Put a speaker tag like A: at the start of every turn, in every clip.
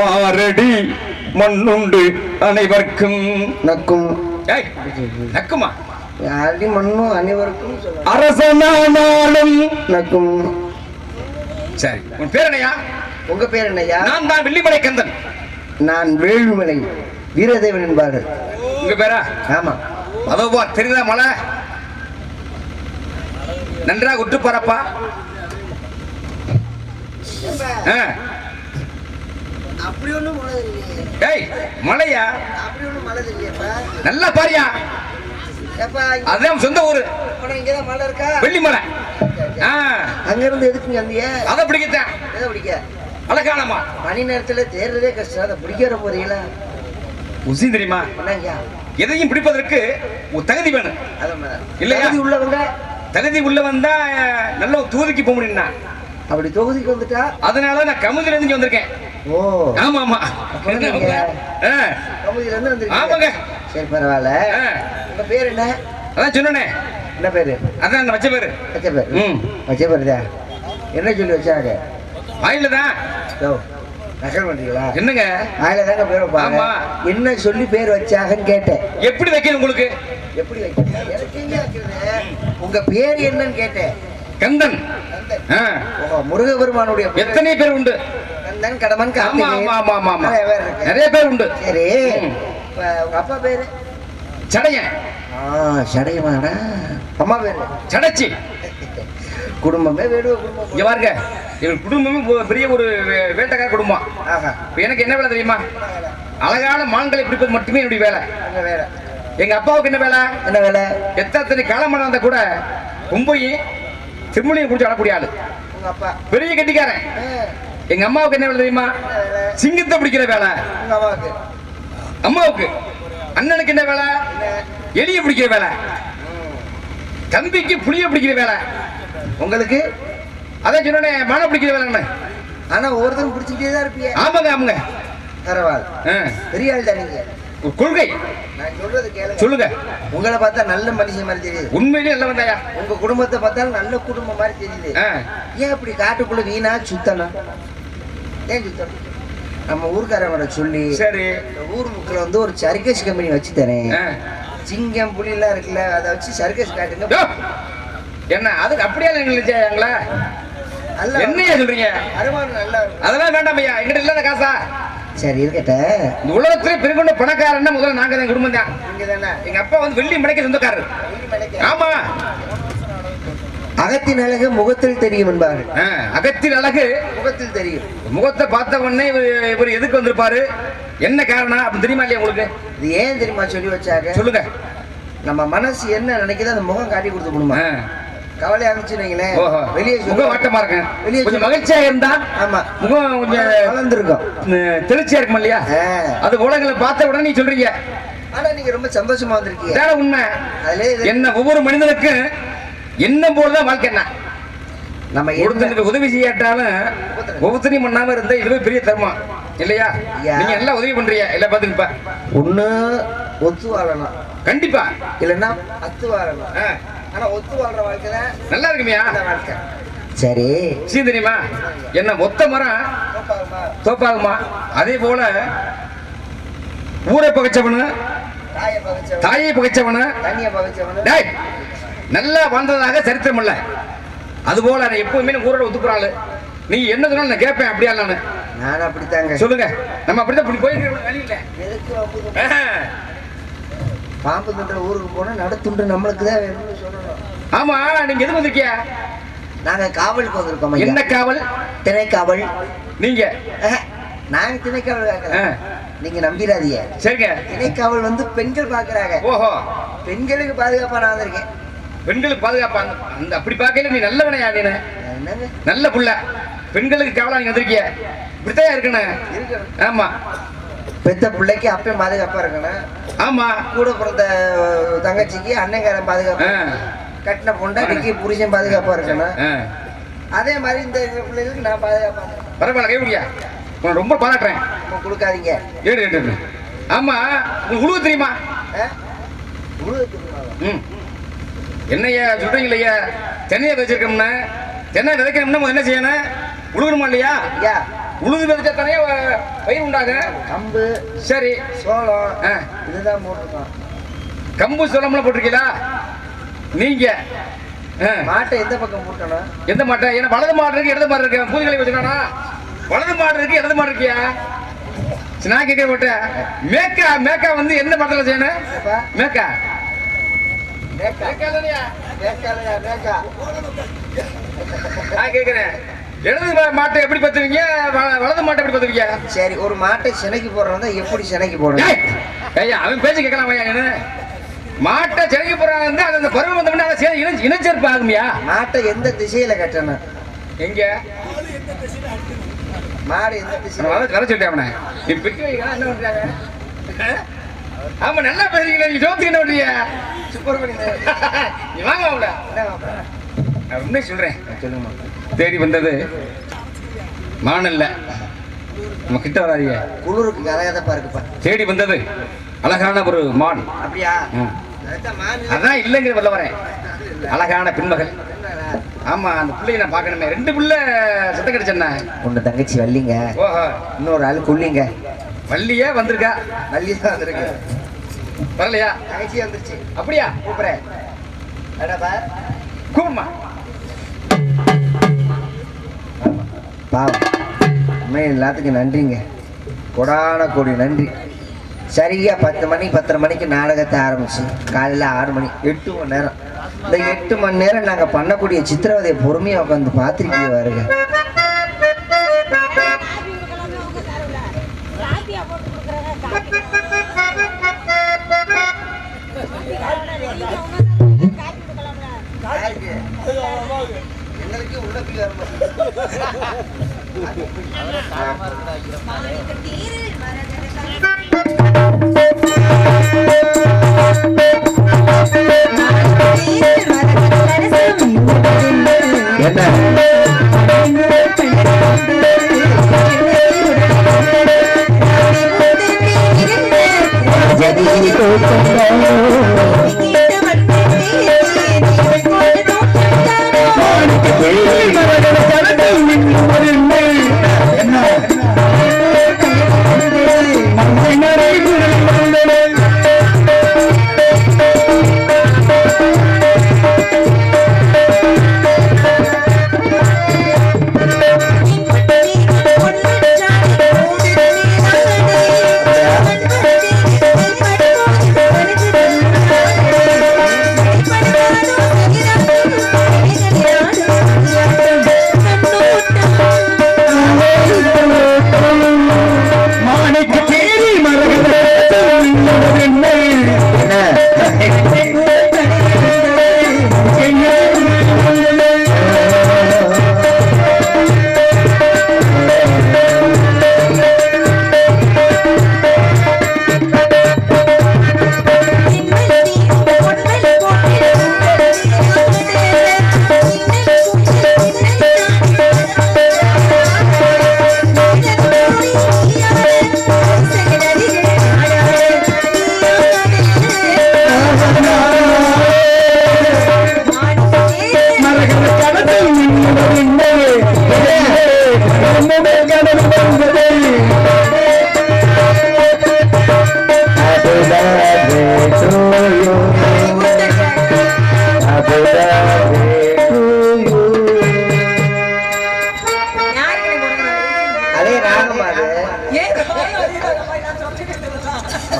A: ஆறடி மண்ணுண்டு அனைவர்க்கும்.
B: நக்கும்.
A: நக்குமா?
B: அடி மண்ணும் அனைவருக்கும்
A: அரசனானாலும்.
B: நக்கும்.
A: சரி உன் பேர் என்னையா
B: உங்க பேர் என்னய்யா?
A: நான் தான் வெள்ளிமலை கந்தன்.
B: நான் வேள்விமலை வீரதேவன் என்பார்கள்.
A: உங்க பேரா?
B: ஆமா.
A: அதோபா தெரியுதா மலை? நன்றாக உற்று பாரப்பா ஆ.
B: அப்படி ஒண்ணும் மழை இல்லையே
A: ஏய் மலையா?
B: அப்படி ஒண்ணும் மழை இல்லையப்பா
A: நல்லா பாரியா?
B: ஏப்பா
A: அதான் சொந்த ஊரு.
B: இங்கதான் மழை இருக்கா?
A: வெள்ளிமலை ஆ.
B: அங்க இருந்து எதுக்கு வந்திய?
A: அதை பிடிக்கத்தான்.
B: எதை பிடிக்க?
A: அழகானமா
B: மணி நேரத்துல தேர்றதே கஷ்டம். அதை பிடிக்கிற போறீங்களா?
A: உசி தெரியுமா? எதையும் பிடிப்பதற்கு தகுதி வேணும். இல்லையா?
B: தகுதி உள்ளவங்க?
A: தகுதி உள்ள வந்தா நல்ல தூதிக்கு போக முடியும்னா.
B: அப்படி தொகுதிக்கு வந்துட்டா?
A: அதனால நான் கமுதில இருந்து இங்க வந்திருக்கேன். ஆமா ஆமா ஆமாங்க.
B: சரி பரவாயில்ல. உங்க பேர் என்ன?
A: அதான் சொன்னனே.
B: என்ன பேரு?
A: அதான் அந்த வச்ச பேரு.
B: வச்ச பேர்.
A: ம்.
B: வச்ச பேருதா என்ன சொல்லி வச்சாங்க?
A: வாயில தான்.
B: யோ, நக்கல் பண்றீங்களா?
A: என்னங்க?
B: வாயில தாங்க பேர் வைப்பாங்க. என்ன சொல்லி பேர் வச்சாங்கன்னு கேட்டேன்.
A: எப்படி வைக்கணும் உங்களுக்கு?
B: எப்படி எனக்கு எங்க வைக்கிறது உங்க பேர் என்னன்னு கேட்டேன்.
A: கந்தன்.
B: முருகபெருமானுடைய பேர்.
A: எத்தனை பேர் உண்டு?
B: கந்தன் கடமன் நிறைய பேர்
A: உண்டு.
B: சரி. உங்க அப்பா பேரு?
A: சடையன்.
B: ஆ சடையமாடா. அம்மா பேரு?
A: சடைச்சி.
B: குடும்பமே வேடுவ குடும்பம்.
A: பாருங்க. எங்க குடும்பமே பெரிய ஒரு வேட்டைக்கார குடும்பம். எனக்கு என்ன வேலை தெரியுமா? அழகான மான்களை பிடிப்பது மட்டுமே என்னுடைய வேலை.
B: வேலை?
A: எங்க அப்பாவுக்கு என்ன வேலை?
B: என்ன வேலை?
A: எத்தனை காலமான வந்தா கூட கும்பையை திருமணியை பிடிச்சி வரக்கூடிய ஆளு. பெரிய கட்டிக்காரன். எங்க அம்மாவுக்கு என்ன வேலை தெரியுமா?
B: வேலை
A: சிங்கத்தை பிடிக்கிற வேலை.
B: அம்மாவுக்கு.
A: அம்மாவுக்கு. அண்ணனுக்கு என்ன வேலை? எலியை பிடிக்கிற வேலை. தம்பிக்கு புளிய பிடிக்கிற வேலை.
B: உங்களுக்கு?
A: அதான் சொன்னே மழை பிடிக்கிற வேலைன்னு
B: ஆனா ஒருத்தன் பிடிச்சிக்கிட்டே தான் இருப்பீங்க.
A: ஆமாங்க ஆமாங்க.
B: பரவாயில்ல. பெரிய ஆள் தான் நீங்க.
A: கொள்கை. சொல்லுங்க.
B: உங்களை பார்த்தா நல்ல மனுஷன் மாதிரி தெரியுது.
A: உண்மையிலேயே நல்ல வந்தாயா
B: உங்க குடும்பத்தை பார்த்தாலும் நல்ல குடும்பம் மாதிரி தெரியுது. ஏன் இப்படி காட்டுக்குள்ள வீணா சுத்தணும்? சுத்தணும் நம்ம ஊர்க்காரங்களோட சொல்லி
A: சரி.
B: ஊர் முக்கில் வந்து ஒரு சர்க்கஸ் கம்பெனி வச்சு தரேன். சிங்கம் புலிலாம் இருக்குல்ல அதை வச்சு சர்க்கஸ் காட்டுங்க.
A: என்ன அதுக்கு அப்படியே நினைச்சாங்களா என்னையா சொல்றீங்க? அதெல்லாம் வேண்டாம் ஐயா எங்கிட்ட இல்லாத காசா?
B: சரி இருக்கட்ட
A: இந்த உலகத்திலே பெருங்கொண்ட பணக்காரன்னா முதல்ல நாங்க தான் குடும்பம் தானே. எங்க அப்பா வந்து வெள்ளி மடைக்க சொந்தக்காரர். ஆமா.
B: அகத்தின் அழகு முகத்தில் தெரியும் என்பார்கள்.
A: அகத்தின் அழகு
B: முகத்தில் தெரியும்.
A: முகத்தை பார்த்த உடனே இவர் இவர் எதுக்கு வந்திருப்பாரு? என்ன காரணம் அப்படின்னு தெரியுமா இல்லையா உங்களுக்கு?
B: இது ஏன் தெரியுமா சொல்லி வச்சாங்க
A: சொல்லுங்க.
B: நம்ம மனசு என்ன நினைக்குதோ அந்த முகம் காட்டி கொடுத்துக்கணுமா
A: ஆ.
B: கவலையா இருந்துச்சு வைங்களேன்.
A: ஓஹோ.
B: வெளியே
A: முகம் வாட்டமா இருக்கு?
B: வெளியே
A: கொஞ்சம். மகிழ்ச்சியா இருந்தா
B: ஆமா.
A: முகம் கொஞ்சம்
B: வளர்ந்துருக்கும்.
A: தெளிச்சியா இருக்கும் இல்லையா. அது உலகளை பார்த்த உடனே நீ சொல்றீங்க.
B: ஆனா நீங்க ரொம்ப சந்தோஷமா வந்திருக்கீங்க.
A: உண்மை.
B: அதுல
A: என்ன ஒவ்வொரு மனிதனுக்கும் எண்ணம் போலதான் வாழ்க்கை என்ன?
B: நம்ம என்ன
A: ஒருத்தனுக்கு உதவி செய்யாட்டாலும் ஒவ்வொருத்தரையும் பண்ணாம இருந்தா இதுவே பெரிய தர்மம். இல்லையா. நீங்க எல்லாம் உதவி பண்றீங்க. எல்லாம் பாத்துக்கப்பா
B: ஒண்ணு ஒத்து வாழணும்
A: கண்டிப்பா.
B: இல்லைன்னா அத்து வாழணும் ஆனா ஒத்து வாழ்ற வாழ்க்கை தான்
A: நல்லா இருக்குமியா?
B: வாழ்க்கை. சரி.
A: விஷயம் தெரியுமா? என்ன ஒத்த மரம் தோப்பாகுமா அதே போல ஊரை பகைச்சவனு
B: தாயை பகைச்சவன்
A: தாயை பகைச்சவனு.
B: தண்ணியை பகைச்சவன்.
A: டேய் நல்லா வாழ்ந்ததாக சரித்திரம் இல்ல. அதுபோல நான் எப்பவுமே ஊரோட ஒத்துக்குறாள். நீ என்ன சொன்னாலும் நான் கேட்பேன் அப்படியா நான்
B: நான் அப்படித்தாங்க.
A: சொல்லுங்க. நம்ம அப்படிதான் இப்படி போயிட்டு வழி இல்லை.
B: எதுக்கு வம்புது?
A: ஆஹா.
B: பாம்பு தின்ற ஊருக்கு போனா நடுத்துண்டு நம்மளுக்கு தான் வேணும்னு சொல்லணும்.
A: ஆமா நீங்க எதுக்கு வந்திருக்கிய?
B: நாங்க காவலுக்கு வந்திருக்கோம்.
A: என்ன காவல்?
B: திணைக்காவல்.
A: நீங்க.
B: ஆஹா, நாங்க திணைக்காவல்
A: ஆ,
B: கேட்கல நீங்க நம்பிடாதீங்க
A: சரிங்க.
B: திணைக்காவல் வந்து பெண்கள் பாக்குறாங்க
A: ஓஹோ.
B: பெண்களுக்கு பாதுகாப்பா நான் வந்திருக்கேன்.
A: பெண்களுக்கு பாதுகாப்பாங்க. அந்த அப்படி பார்க்கல நீ நல்லவனையா நீ நல்ல புள்ள. பெண்களுக்கு கவலை நீங்க வந்திருக்கிய? இப்படித்தான் இருக்கணும். ஆமா.
B: பெத்த பிள்ளைக்கு அப்பயும் பாதுகாப்பா இருக்கணும்.
A: ஆமா.
B: கூட பிறந்த தங்கச்சிக்கு அண்ணங்காரன் பாதுகாப்பு கட்டின பொண்டாட்டிக்கு புருஷன் பாதுகாப்பா இருக்கணும். அதே மாதிரி இந்த பிள்ளைகளுக்கு நான் பாதுகாப்பா.
A: பரவாயில்ல கை முடியா உன்னை ரொம்ப பாராட்டுறேன்.
B: கொடுக்காதீங்க.
A: ஏடு ஏடு. ஆமா. உங்களுக்கு உழுவு தெரியுமா?
B: ஆ? உழுவுக்கு தெரியுமாவா?
A: ம். என்னய்யா சொல்றீங்க இல்லையா தென்னையை விதைச்சிருக்கோம்னா. தென்னை விதைக்கணும்னா முதல்ல என்ன செய்யணும்? உழுகணுமா இல்லையா?
B: ஐயா.
A: உழுது விதைச்சா தானே வ- பயிர் உண்டாகும்
B: கம்பு
A: சரி.
B: சோளம். இதுதான் போட்டிருக்கோம்.
A: கம்பு சோளம்லாம் போட்டிருக்கீங்களா? நீங்க.
B: மாட்டை எந்த பக்கம் போட்டணும்?
A: எந்த மாட்டை? ஏன்னா வலது மாடு இருக்கு இடது மாடு இருக்கு. பூதிகளை வச்சுக்கானா வலது மாடு இருக்கு இடது மாடு இருக்கியா? நான் கேட்க மாட்டேன் மேக்கா மேக்கா வந்து எந்த மரத்துல செய்யணும்? மேக்கா
B: மேக்கா.
A: மேக்கா தானேயா?
B: மேக்காலையா, மேக்கா.
A: நான் கேட்கிறேன் இடது மாட்டை எப்படி பத்துவீங்க? வலது மாட்டை எப்படி பத்துவீங்க?
B: சரி ஒரு மாட்டை சினைக்கு போடுறதா எப்படி சினைக்கு போடணும்
A: ஐயா அவன் பேச்சு கேட்கலாம் ஐயா என்ன மாட்டை சிலைக்கு போறாங்க வந்து அந்த பருவம் வந்தோம்னா அதை சேர்ந்து இணை இணைச்சேர்ப்பு ஆகுமியா?
B: மாட்டை எந்த திசையில கட்டணும்?
A: எங்க?
B: மாடு எந்த திசையில
A: நான் கரை சொல்லிட்டேன் அவனை. வைக்கலாம் என்ன பண்றாங்க? ஆமா நல்லா பேசுறீங்களா நீ சோத்துக்கு என்ன பண்றீங்க?
B: சுப்பிரமணியன்
A: நீ வாங்க
B: மாப்பிள்ளை?
A: நான் உண்மை சொல்றேன்.
B: சொல்லுமா
A: தேடி வந்தது மான் இல்ல நம்ம கிட்ட வராதீங்க.
B: குளிருக்கு கதையதப்பா இருக்குப்பா
A: தேடி வந்தது அழகான ஒரு மான்.
B: அப்படியா. அதான்
A: இல்லைங்கிற சொல்ல வரேன். அழகான பின்மகள். ஆமா அந்த பிள்ளைய நான் பார்க்கணுமே. ரெண்டு பிள்ளை சத்தம் கிடைச்சேன்னா?
B: உன்னை தங்கச்சி வள்ளிங்க. இன்னொரு ஆள் குள்ளிங்க.
A: வள்ளியே வந்திருக்கா?
B: வள்ளி தான் வந்திருக்கு.
A: வரலையா?
B: தங்கச்சி வந்துருச்சு.
A: அப்படியா?
B: கூப்பிடுறேன்
A: கூப்பிடுமா?
B: பாவம். உண்மையை எல்லாத்துக்கும் நன்றிங்க. கொடான கோடி நன்றி. சரியா பத்து மணி பத்தரை மணிக்கு நாடகத்தை ஆரம்பிச்சு காலையில் ஆறு மணி எட்டு மணி நேரம். இந்த எட்டு மணி நேரம் நாங்கள் பண்ணக்கூடிய சித்திரவதையை பொறுமையாக உட்காந்து பார்த்துருக்கீங்க பாருங்க. எங்களுக்கு உள்ள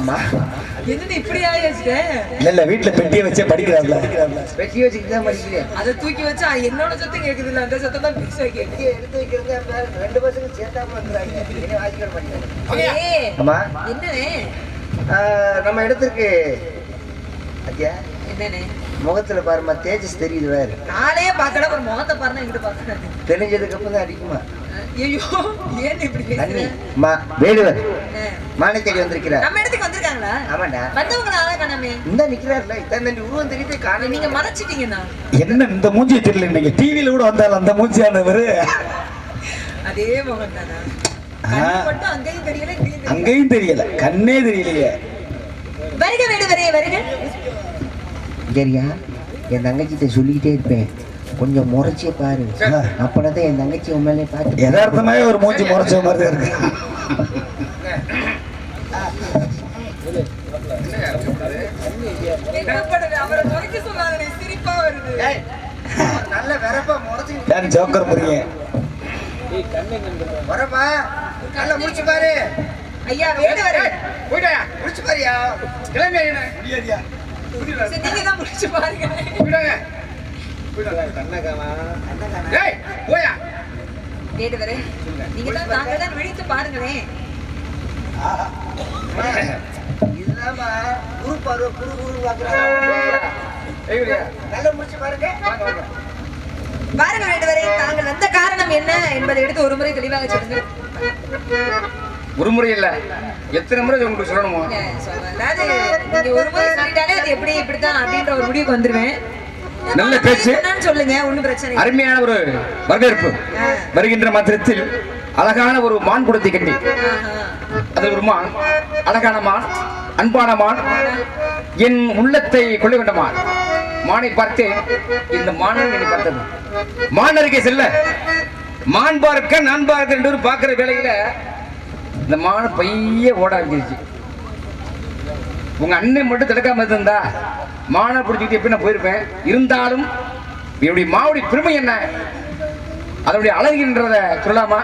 B: ஆமா.
C: என்னது இப்படி ஆயிடுச்சு
D: இல்ல இல்ல வீட்டுல பெட்டியை வச்சே படிக்கிறாப்ல.
B: வெட்டி வச்சுக்கிட்டு தான் படிக்கிறேன்.
C: அதை தூக்கி வச்சா என்னோட சத்தம் கேக்குது இல்ல அந்த சத்தம் தான் பிக்ஸ் கேக்குது.
B: வெட்டியை எடுத்து வைக்கிறது ரெண்டு பசங்க சேர்த்தாம இருக்கிறாங்க என்ன வாசிக்கிற
C: ஏய்,
B: ஆமா. ஆஹ், நம்ம இடத்துக்கு ஐயா
C: என்னண்ணே
B: முகத்துல பாருமா தேஜஸ் தெரியுது வேறு.
C: நானே பாக்கல ஒரு முகத்தை பாருங்க இங்கிட்டு பாக்குறேன்
B: தெரிஞ்சதுக்கு அப்புறம் தான் அடிக்குமா?
C: ஐயோ ஏன் இப்படி
B: அண்ணி
C: பேசுற
B: மா வேடுவர் தேடி வந்திருக்கிறார்.
C: நம்ம வந்திருக்காங்களா
B: ஆமாண்டா.
C: வந்தவங்கள ஆளா காணாமே
B: இந்த நிக்கிறார்ல இத்தனை நன்றி உருவம் தெரியுது காண
C: நீங்க மறைச்சிட்டீங்கண்ணா
D: என்ன இந்த மூஞ்சி தெரியல இன்னைக்கு? டிவில கூட வந்தாலும் அந்த மூஞ்சியானவர்?
C: அதே முகம் தானா அங்கேயும் தெரியல
D: கண்ணே தெரியலையே.
C: வருக வேடு வரே வருக.
B: சரியா என் தங்கச்சிட்ட சொல்லிக்கிட்டே இருப்பேன். கொஞ்சம் முறைச்சி பாரு.
A: சரி.
B: அப்பதான் என் தங்கச்சி உண்மையிலே பார்த்து
D: யதார்த்தமாவே ஒரு மூஞ்சி முறைச்ச மாதிரி இருக்கு.
B: நல்ல வெறப்பா முறைச்சி
D: ஜோக்கர் முறிங்க
B: வரப்பா. நல்லா முடிச்சு பாரு.
C: ஐயா வேடு வர.
A: போயிட்டாயா
B: முடிச்சு பாரியா.
A: கிளம்பி
C: சரி நீங்க தான் முடிச்சு பாருங்க.
A: போயிட்டாங்க ஏய் போயா.
C: வேடு வர. நீங்க தான் தாங்க தான் விழித்து பாருங்களேன்.
B: இதுதாம்மா குரு பார்வை குரு குரு நல்லா முடிச்சு பாருங்க.
A: வாங்க வாங்க.
C: பாருங்க வேடு வரை தாங்கள் வந்த காரணம் என்ன என்பதை எடுத்து ஒரு முறை தெளிவாக சொல்லுங்க
A: ஒரு முறை இல்ல. எத்தனை முறை உங்களுக்கு சொல்லணுமோ?
C: அதாவது நீங்க ஒரு முறை சொல்லிட்டாலே அது எப்படி இப்படித்தான் அப்படின்ற ஒரு முடிவுக்கு வந்துருவேன்.
A: நல்ல பேச்சு.
C: என்னன்னு சொல்லுங்க ஒண்ணும் பிரச்சனை.
A: அருமையான ஒரு வரவேற்பு. வருகின்ற மாத்திரத்தில் அழகான ஒரு மான் குடத்தை கட்டி. அது ஒரு மான் அழகான மான். அன்பானமான் என் உள்ளத்தை கொள்ள வேண்டுமான். மானை பார்த்தேன் இந்த மாணவன் என்னை பார்த்தது. மான் அருகே செல்ல. மான் பார்க்க நான் பார்க்க ரெண்டு பேரும் பார்க்கிற வேலையில இந்த மான பைய ஓட ஆரம்பிச்சிருச்சு. உங்க அண்ணன் மட்டும் தடுக்காம இருந்தா மானை பிடிச்சிக்கிட்டு எப்படி நான் போயிருப்பேன்? இருந்தாலும் என்னுடைய மாவுடைய பெருமை என்ன? அதனுடைய அழகுன்றத சொல்லலாமா?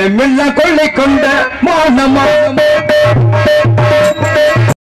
A: என்னமெல்லாம் கொள்ளை கொண்ட மானமா?